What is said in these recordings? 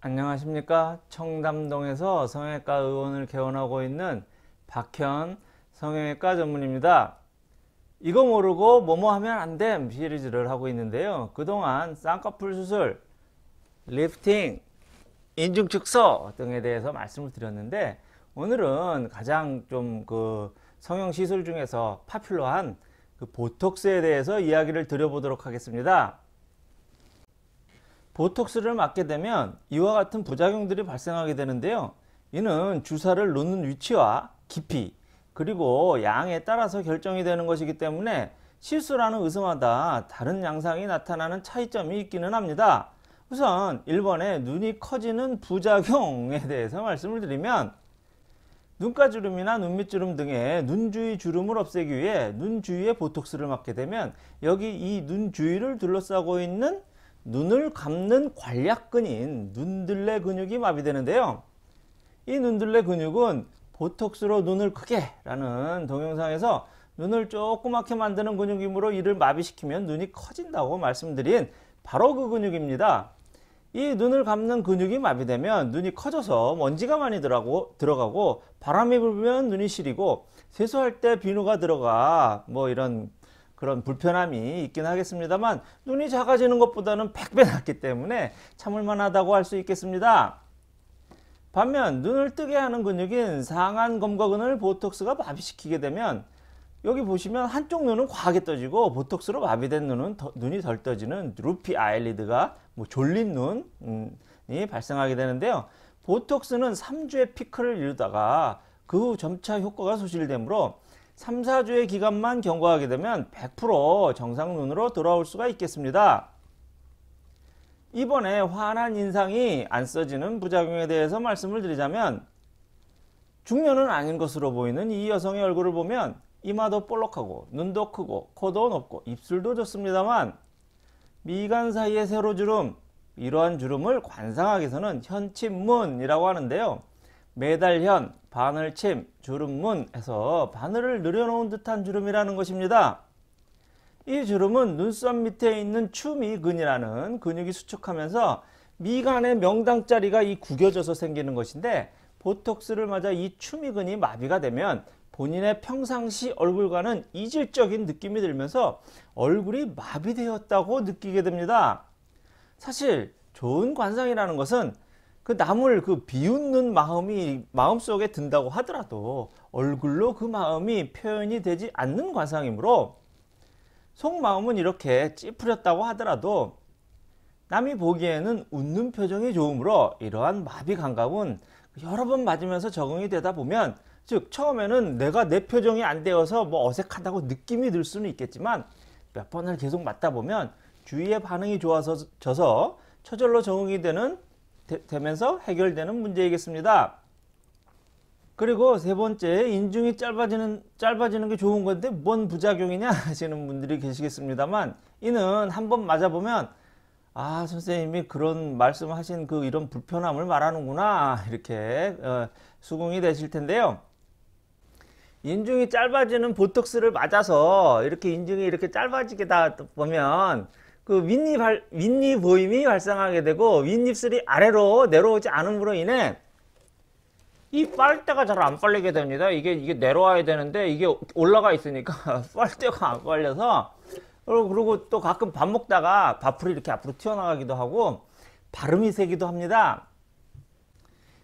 안녕하십니까? 청담동에서 성형외과 의원을 개원하고 있는 박현 성형외과 전문입니다. 이거 모르고 뭐뭐 하면 안 됨 시리즈를 하고 있는데요. 그동안 쌍꺼풀 수술 리프팅 인중 축소 등에 대해서 말씀을 드렸는데 오늘은 가장 좀 그 성형 시술 중에서 popular한 그 보톡스에 대해서 이야기를 드려보도록 하겠습니다 보톡스를 맞게 되면 이와 같은 부작용들이 발생하게 되는데요. 이는 주사를 놓는 위치와 깊이 그리고 양에 따라서 결정이 되는 것이기 때문에 실수라는 의사마다 다른 양상이 나타나는 차이점이 있기는 합니다. 우선 1번에 눈이 커지는 부작용에 대해서 말씀을 드리면 눈가주름이나 눈밑주름 등의 눈 주위 주름을 없애기 위해 눈 주위에 보톡스를 맞게 되면 여기 이 눈 주위를 둘러싸고 있는 눈을 감는 관략근인 눈들레 근육이 마비되는데요. 이 눈들레 근육은 보톡스로 눈을 크게 라는 동영상에서 눈을 조그맣게 만드는 근육이므로 이를 마비시키면 눈이 커진다고 말씀드린 바로 그 근육입니다. 이 눈을 감는 근육이 마비되면 눈이 커져서 먼지가 많이 들어가고, 들어가고 바람이 불면 눈이 시리고 세수할 때 비누가 들어가 뭐 이런 그런 불편함이 있긴 하겠습니다만 눈이 작아지는 것보다는 100배 낫기 때문에 참을만 하다고 할 수 있겠습니다. 반면 눈을 뜨게 하는 근육인 상안 검거근을 보톡스가 마비시키게 되면 여기 보시면 한쪽 눈은 과하게 떠지고 보톡스로 마비된 눈은 더, 눈이 덜 떠지는 루피 아일리드가 뭐 졸린 눈이 발생하게 되는데요. 보톡스는 3주의 피크를 이루다가 그 후 점차 효과가 소실되므로 3, 4주의 기간만 경과하게 되면 100% 정상 눈으로 돌아올 수가 있겠습니다. 이번에 환한 인상이 안 써지는 부작용에 대해서 말씀을 드리자면 중년은 아닌 것으로 보이는 이 여성의 얼굴을 보면 이마도 볼록하고 눈도 크고 코도 높고 입술도 좋습니다만 미간 사이의 세로주름 이러한 주름을 관상학에서는 현침문이라고 하는데요. 매달현, 바늘침, 주름문에서 바늘을 늘여놓은 듯한 주름이라는 것입니다. 이 주름은 눈썹 밑에 있는 추미근이라는 근육이 수축하면서 미간의 명당자리가 이 구겨져서 생기는 것인데 보톡스를 맞아 이 추미근이 마비가 되면 본인의 평상시 얼굴과는 이질적인 느낌이 들면서 얼굴이 마비되었다고 느끼게 됩니다. 사실 좋은 관상이라는 것은 그 남을 그 비웃는 마음이 마음속에 든다고 하더라도 얼굴로 그 마음이 표현이 되지 않는 관상이므로 속마음은 이렇게 찌푸렸다고 하더라도 남이 보기에는 웃는 표정이 좋으므로 이러한 마비 감각은 여러 번 맞으면서 적응이 되다 보면 즉 처음에는 내가 내 표정이 안 되어서 뭐 어색하다고 느낌이 들 수는 있겠지만 몇 번을 계속 맞다 보면 주위의 반응이 좋아져서 처절로 적응이 되는 되, 면서 해결되는 문제이겠습니다. 그리고 세 번째 인중이 짧아지는 짧아지는 게 좋은 건데 뭔 부작용이냐 하시는 분들이 계시겠습니다만 이는 한번 맞아보면 아 선생님이 그런 말씀하신 그 이런 불편함을 말하는구나 이렇게 어, 수긍이 되실 텐데요. 인중이 짧아지는 보톡스를 맞아서 이렇게 인중이 이렇게 짧아지게 다 보면 그 윗입, 윗입 보임이 발생하게 되고 윗입술이 아래로 내려오지 않음으로 인해 이 빨대가 잘 안 빨리게 됩니다. 이게 이게 내려와야 되는데 이게 올라가 있으니까 빨대가 안 빨려서 그리고 또 가끔 밥 먹다가 밥풀이 이렇게 앞으로 튀어나가기도 하고 발음이 세기도 합니다.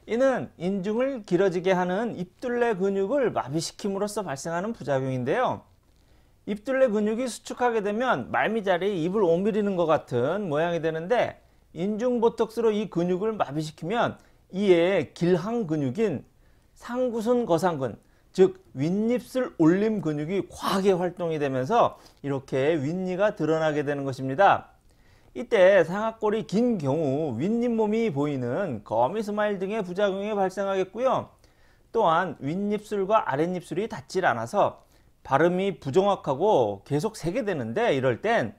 이는 인중을 길어지게 하는 입둘레 근육을 마비시킴으로써 발생하는 부작용인데요. 입둘레 근육이 수축하게 되면 말미잘이 입을 오므리는 것 같은 모양이 되는데 인중 보톡스로 이 근육을 마비시키면 이에 길항 근육인 상구순 거상근 즉 윗입술 올림 근육이 과하게 활동이 되면서 이렇게 윗니가 드러나게 되는 것입니다. 이때 상악골이 긴 경우 윗잇몸이 보이는 gummy smile 등의 부작용이 발생하겠고요. 또한 윗입술과 아랫입술이 닿질 않아서 발음이 부정확하고 계속 새게 되는데 이럴 땐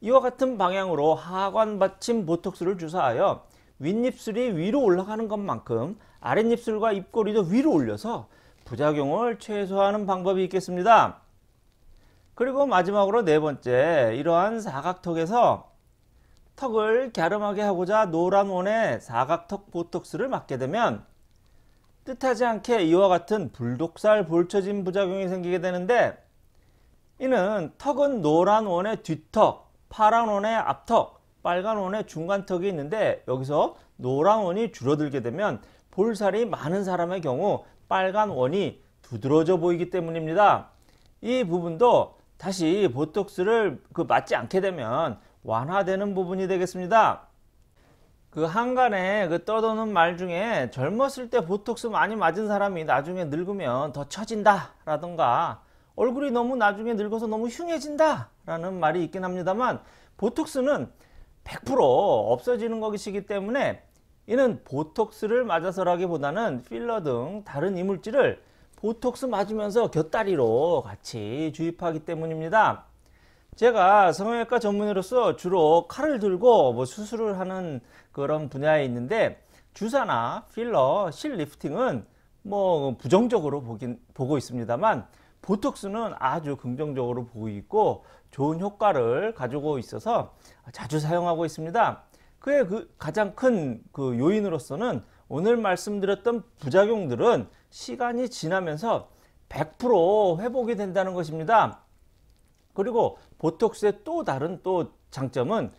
이와 같은 방향으로 하관 받침 보톡스를 주사하여 윗입술이 위로 올라가는 것만큼 아랫입술과 입꼬리도 위로 올려서 부작용을 최소화하는 방법이 있겠습니다. 그리고 마지막으로 네 번째 이러한 사각턱에서 턱을 갸름하게 하고자 노란 원의 사각턱 보톡스를 맞게 되면 뜻하지 않게 이와 같은 불독살 볼처진 부작용이 생기게 되는데 이는 턱은 노란 원의 뒷턱, 파란 원의 앞턱, 빨간 원의 중간턱이 있는데 여기서 노란 원이 줄어들게 되면 볼살이 많은 사람의 경우 빨간 원이 두드러져 보이기 때문입니다. 이 부분도 다시 보톡스를 그 맞지 않게 되면 완화되는 부분이 되겠습니다. 그 한간에 그 떠도는 말 중에 젊었을 때 보톡스 많이 맞은 사람이 나중에 늙으면 더 처진다 라던가 얼굴이 너무 나중에 늙어서 너무 흉해진다 라는 말이 있긴 합니다만 보톡스는 100% 없어지는 것이기 때문에 이는 보톡스를 맞아서라기보다는 필러 등 다른 이물질을 보톡스 맞으면서 곁다리로 같이 주입하기 때문입니다. 제가 성형외과 전문의로서 주로 칼을 들고 뭐 수술을 하는 그런 분야에 있는데 주사나 필러, 실 리프팅은 뭐 부정적으로 보긴 보고 있습니다만 보톡스는 아주 긍정적으로 보고 있고 좋은 효과를 가지고 있어서 자주 사용하고 있습니다. 그의 그 가장 큰 그 요인으로서는 오늘 말씀드렸던 부작용들은 시간이 지나면서 100% 회복이 된다는 것입니다. 그리고 보톡스의 또 다른 또 장점은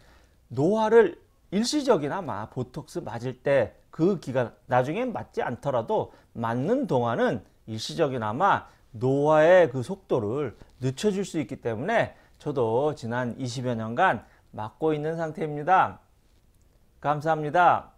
노화를 일시적이나마 보톡스 맞을 때 그 기간 나중엔 맞지 않더라도 맞는 동안은 일시적이나마 노화의 그 속도를 늦춰줄 수 있기 때문에 저도 지난 20여 년간 맞고 있는 상태입니다. 감사합니다.